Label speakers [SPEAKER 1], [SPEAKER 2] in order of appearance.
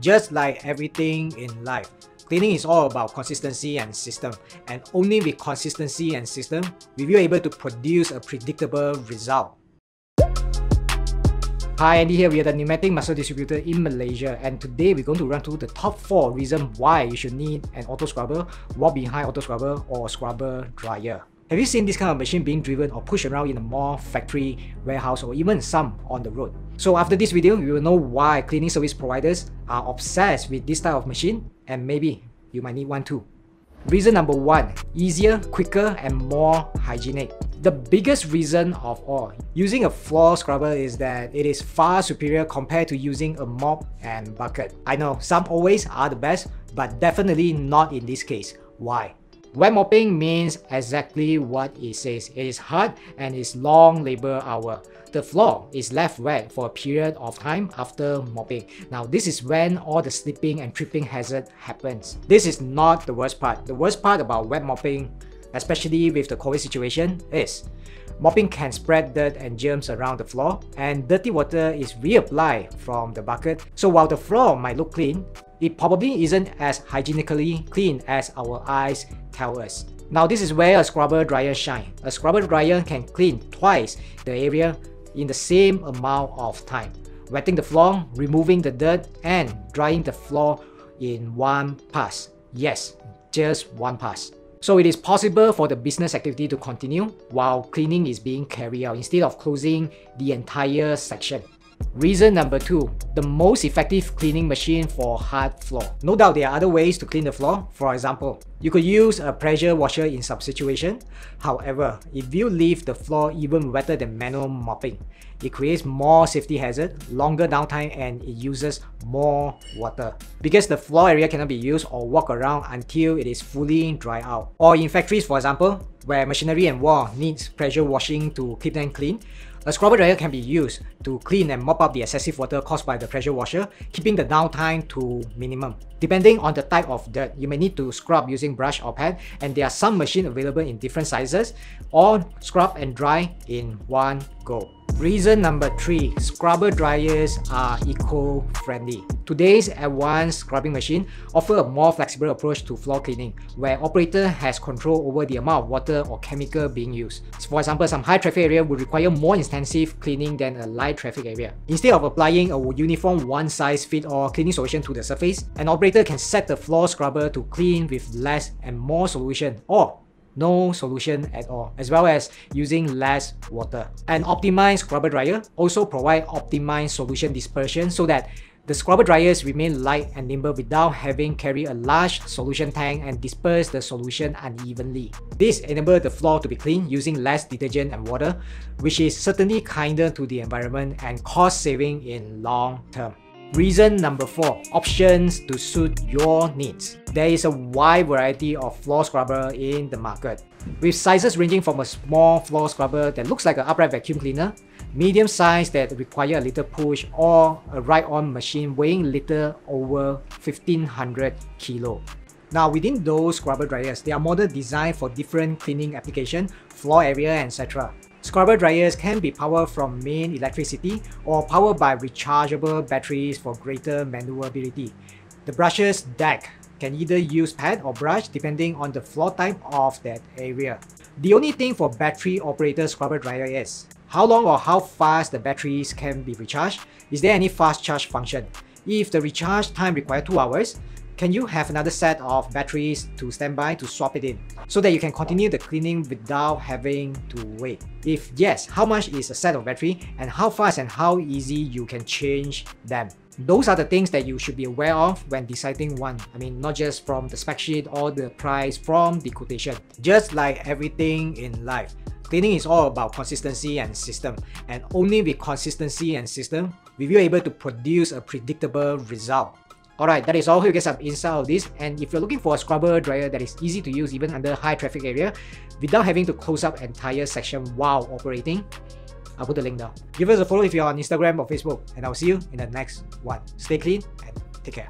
[SPEAKER 1] Just like everything in life, cleaning is all about consistency and system, and only with consistency and system we will be able to produce a predictable result. Hi, Andy here. We are the Numatic muscle distributor in Malaysia, and today we're going to run through the top 4 reasons why you should need an auto scrubber, walk behind auto scrubber, or scrubber dryer. Have you seen this kind of machine being driven or pushed around in a mall, factory, warehouse, or even some on the road? So after this video, you will know why cleaning service providers are obsessed with this type of machine and maybe you might need one too. Reason number one, easier, quicker, and more hygienic. The biggest reason of all, using a floor scrubber is that it is far superior compared to using a mop and bucket. I know some always are the best, but definitely not in this case. Why? Wet mopping means exactly what it says. It is hard and it's long labor hour. The floor is left wet for a period of time after mopping. Now this is when all the slipping and tripping hazard happens. This is not the worst part. The worst part about wet mopping, especially with the COVID situation, is Mopping can spread dirt and germs around the floor, and dirty water is reapplied from the bucket. So while the floor might look clean, it probably isn't as hygienically clean as our eyes tell us. Now this is where a scrubber dryer shine. A scrubber dryer can clean twice the area in the same amount of time, wetting the floor, removing the dirt, and drying the floor in one pass. Yes, just one pass. So it is possible for the business activity to continue while cleaning is being carried out instead of closing the entire section. Reason number two, the most effective cleaning machine for hard floor. No doubt there are other ways to clean the floor. For example, you could use a pressure washer in some situation. However, if you leave the floor even wetter than manual mopping, it creates more safety hazard, longer downtime, and it uses more water. Because the floor area cannot be used or walk around until it is fully dry out. Or in factories, for example, where machinery and wall needs pressure washing to keep them clean, a scrubber dryer can be used to clean and mop up the excessive water caused by the pressure washer, keeping the downtime to minimum. Depending on the type of dirt, you may need to scrub using brush or pad, and there are some machines available in different sizes, or scrub and dry in one go. Reason number 3. Scrubber dryers are eco-friendly. Today's advanced scrubbing machine offer a more flexible approach to floor cleaning, where operator has control over the amount of water or chemical being used. For example, some high traffic area would require more intensive cleaning than a light traffic area. Instead of applying a uniform one-size-fit-all cleaning solution to the surface, an operator can set the floor scrubber to clean with less and more solution, or no solution at all, as well as using less water. An optimized scrubber dryer also provide optimized solution dispersion so that the scrubber dryers remain light and nimble without having carry a large solution tank and disperse the solution unevenly. This enables the floor to be clean using less detergent and water, which is certainly kinder to the environment and cost saving in long term. Reason number 4. Options to suit your needs. There is a wide variety of floor scrubber in the market, with sizes ranging from a small floor scrubber that looks like an upright vacuum cleaner, medium size that require a little push, or a ride-on machine weighing little over 1500 kilo. Now within those scrubber dryers, they are model designed for different cleaning application, floor area, etc. Scrubber dryers can be powered from main electricity or powered by rechargeable batteries for greater maneuverability. The brushes deck can either use pad or brush depending on the floor type of that area. The only thing for battery operated scrubber dryer is how long or how fast the batteries can be recharged. Is there any fast charge function? If the recharge time requires 2 hours, can you have another set of batteries to stand by to swap it in so that you can continue the cleaning without having to wait? If yes, how much is a set of battery and how fast and how easy you can change them? Those are the things that you should be aware of when deciding one. I mean, not just from the spec sheet or the price from the quotation. Just like everything in life, cleaning is all about consistency and system. And only with consistency and system we will you able to produce a predictable result. Alright, that is all. You get some insight of this. And if you're looking for a scrubber dryer that is easy to use even under high traffic area without having to close up entire section while operating, I'll put the link down. Give us a follow if you're on Instagram or Facebook, and I'll see you in the next one. Stay clean and take care.